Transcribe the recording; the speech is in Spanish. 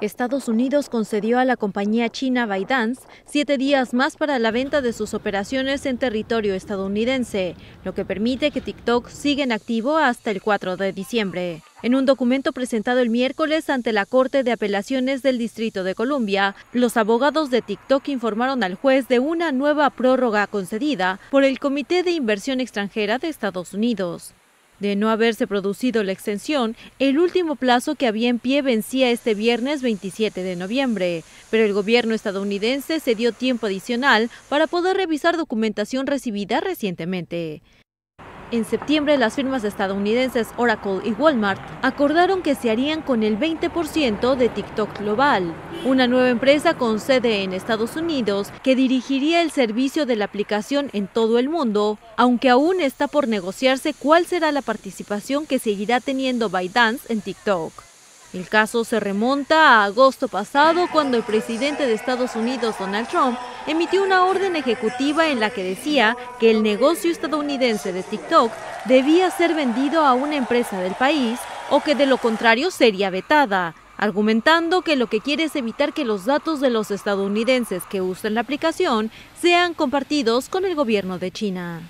Estados Unidos concedió a la compañía china ByteDance siete días más para la venta de sus operaciones en territorio estadounidense, lo que permite que TikTok siga en activo hasta el 4 de diciembre. En un documento presentado el miércoles ante la Corte de Apelaciones del Distrito de Columbia, los abogados de TikTok informaron al juez de una nueva prórroga concedida por el Comité de Inversión Extranjera de Estados Unidos. De no haberse producido la extensión, el último plazo que había en pie vencía este viernes 27 de noviembre, pero el gobierno estadounidense se dio tiempo adicional para poder revisar documentación recibida recientemente. En septiembre, las firmas estadounidenses Oracle y Walmart acordaron que se harían con el 20% de TikTok Global, una nueva empresa con sede en Estados Unidos que dirigiría el servicio de la aplicación en todo el mundo, aunque aún está por negociarse cuál será la participación que seguirá teniendo ByteDance en TikTok. El caso se remonta a agosto pasado cuando el presidente de Estados Unidos, Donald Trump, emitió una orden ejecutiva en la que decía que el negocio estadounidense de TikTok debía ser vendido a una empresa del país o que de lo contrario sería vetada, argumentando que lo que quiere es evitar que los datos de los estadounidenses que usan la aplicación sean compartidos con el gobierno de China.